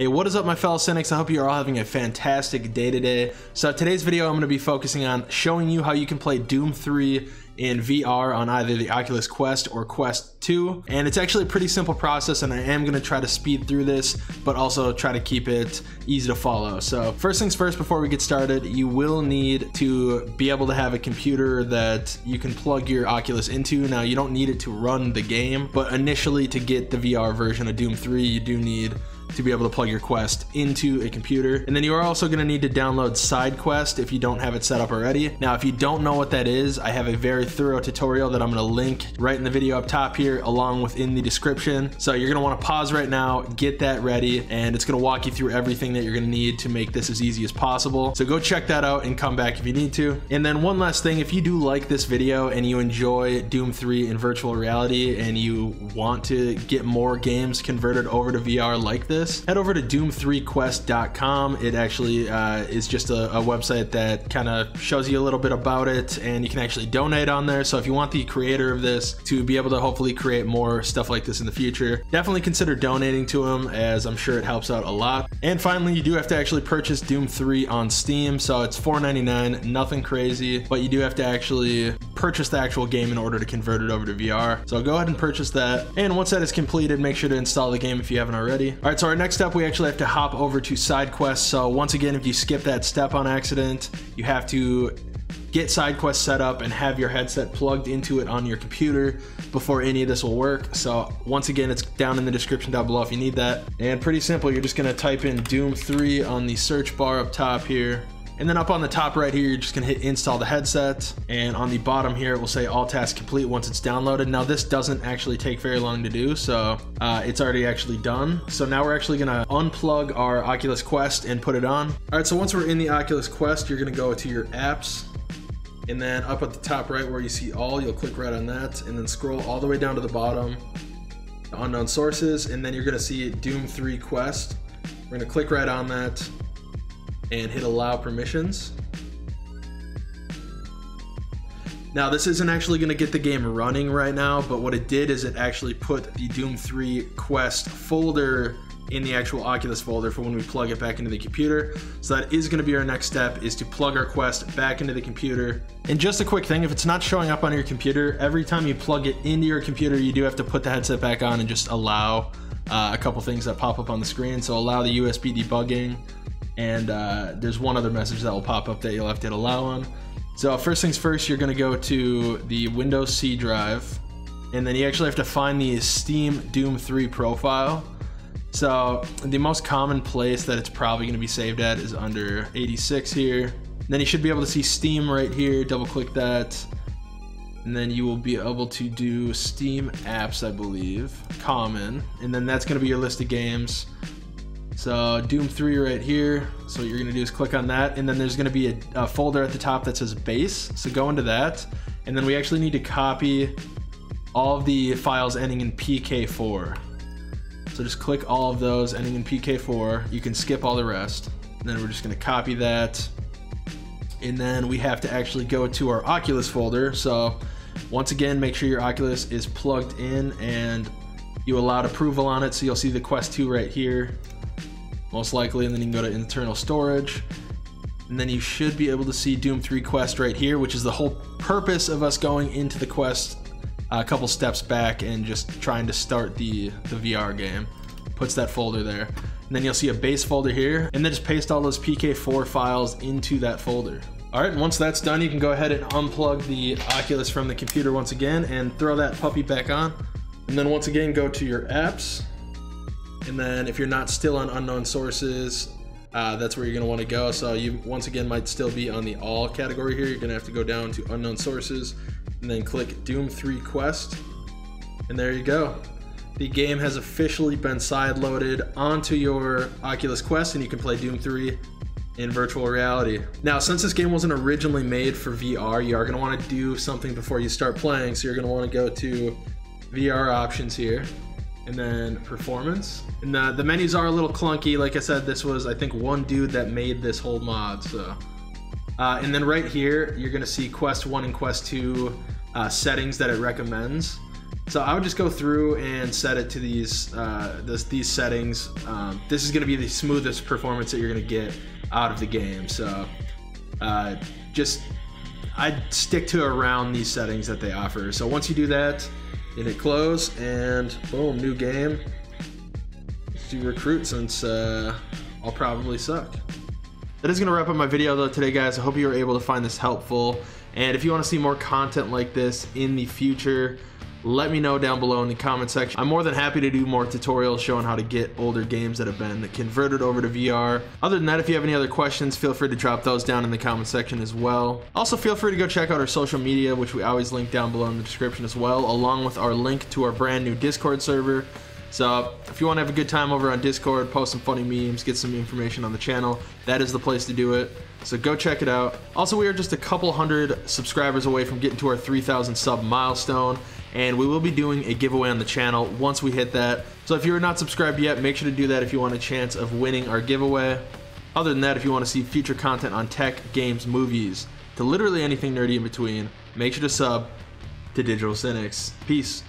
Hey, what is up my fellow cynics? I hope you are all having a fantastic day today. So today's video I'm going to be focusing on showing you how you can play Doom 3 in VR on either the Oculus Quest or Quest 2. And it's actually a pretty simple process and I am going to try to speed through this, but also try to keep it easy to follow. So first things first, before we get started, you will need to be able to have a computer that you can plug your Oculus into. Now you don't need it to run the game, but initially to get the VR version of Doom 3, you do need to be able to plug your Quest into a computer. And then you are also going to need to download SideQuest if you don't have it set up already. Now, if you don't know what that is, I have a very thorough tutorial that I'm going to link right in the video up top here, along with in the description. So you're going to want to pause right now, get that ready, and it's going to walk you through everything that you're going to need to make this as easy as possible. So go check that out and come back if you need to. And then one last thing, if you do like this video and you enjoy Doom 3 in virtual reality and you want to get more games converted over to VR like this, this, head over to doom3quest.com. It actually uh, is just a, a website that kind of shows you a little bit about it and you can actually donate on there. So if you want the creator of this to be able to hopefully create more stuff like this in the future, definitely consider donating to him as I'm sure it helps out a lot. And finally, you do have to actually purchase Doom 3 on Steam. So it's $4.99, nothing crazy, but you do have to actually purchase the actual game in order to convert it over to VR. So go ahead and purchase that. And once that is completed, make sure to install the game if you haven't already. All right, so our next step, we actually have to hop over to SideQuests. So once again, if you skip that step on accident, you have to get SideQuest set up and have your headset plugged into it on your computer before any of this will work. So once again, it's down in the description down below if you need that. And pretty simple, you're just gonna type in Doom 3 on the search bar up top here. And then up on the top right here, you're just gonna hit install the headset. And on the bottom here, it will say all tasks complete once it's downloaded. Now this doesn't actually take very long to do, so uh, it's already actually done. So now we're actually gonna unplug our Oculus Quest and put it on. All right, so once we're in the Oculus Quest, you're gonna go to your apps. And then up at the top right where you see all, you'll click right on that and then scroll all the way down to the bottom, unknown sources, and then you're gonna see Doom 3 Quest. We're gonna click right on that and hit allow permissions. Now this isn't actually going to get the game running right now, but what it did is it actually put the Doom 3 Quest folder in the actual Oculus folder for when we plug it back into the computer. So that is going to be our next step is to plug our Quest back into the computer. And just a quick thing, if it's not showing up on your computer, every time you plug it into your computer, you do have to put the headset back on and just allow uh, a couple things that pop up on the screen. So allow the USB debugging, and uh, there's one other message that will pop up that you'll have to allow on. So first things first, you're gonna go to the Windows C drive, and then you actually have to find the Steam Doom 3 profile. So the most common place that it's probably gonna be saved at is under 86 here. Then you should be able to see Steam right here, double click that. And then you will be able to do Steam apps, I believe, common. And then that's gonna be your list of games. So Doom 3 right here. So what you're gonna do is click on that and then there's gonna be a, a, folder at the top that says base. So go into that and then we actually need to copy all of the files ending in PK4. So just click all of those ending in PK4. You can skip all the rest. And then we're just gonna copy that. And then we have to actually go to our Oculus folder. So once again, make sure your Oculus is plugged in and you allowed approval on it. So you'll see the Quest 2 right here most likely, and then you can go to internal storage. And then you should be able to see Doom 3 Quest right here, which is the whole purpose of us going into the quest a couple steps back and just trying to start the, the VR game. Puts that folder there. And then you'll see a base folder here, and then just paste all those PK4 files into that folder. All right, and once that's done, you can go ahead and unplug the Oculus from the computer once again and throw that puppy back on. And then once again, go to your apps, and then if you're not still on unknown sources, uh, that's where you're going to want to go. So you once again might still be on the all category here. You're going to have to go down to unknown sources and then click Doom 3 Quest. And there you go. The game has officially been side loaded onto your Oculus Quest and you can play Doom 3 in virtual reality. Now, since this game wasn't originally made for VR, you are going to want to do something before you start playing. So you're going to want to go to VR options here and then performance. And the, the menus are a little clunky. Like I said, this was, I think, one dude that made this whole mod, so. Uh, and then right here, you're gonna see Quest 1 and Quest 2 uh, settings that it recommends. So I would just go through and set it to these uh, this, these settings. Um, this is to be the smoothest performance that you're to get out of the game. So uh, just I'd stick to around these settings that they offer. So once you do that, you hit close and boom, new game. Let's do recruit since uh, I'll probably suck. That is going to wrap up my video though today guys. I hope you were able to find this helpful. And if you want to see more content like this in the future, let me know down below in the comment section. I'm more than happy to do more tutorials showing how to get older games that have been converted over to VR. Other than that, if you have any other questions, feel free to drop those down in the comment section as well. Also, feel free to go check out our social media, which we always link down below in the description as well, along with our link to our brand new Discord server. So if you want to have a good time over on Discord, post some funny memes, get some information on the channel, that is the place to do it. So go check it out. Also, we are just a couple hundred subscribers away from getting to our 3,000 sub milestone and we will be doing a giveaway on the channel once we hit that. So if you're not subscribed yet, make sure to do that if you want a chance of winning our giveaway. Other than that, if you want to see future content on tech, games, movies, to literally anything nerdy in between, make sure to sub to Digital Cynics. Peace.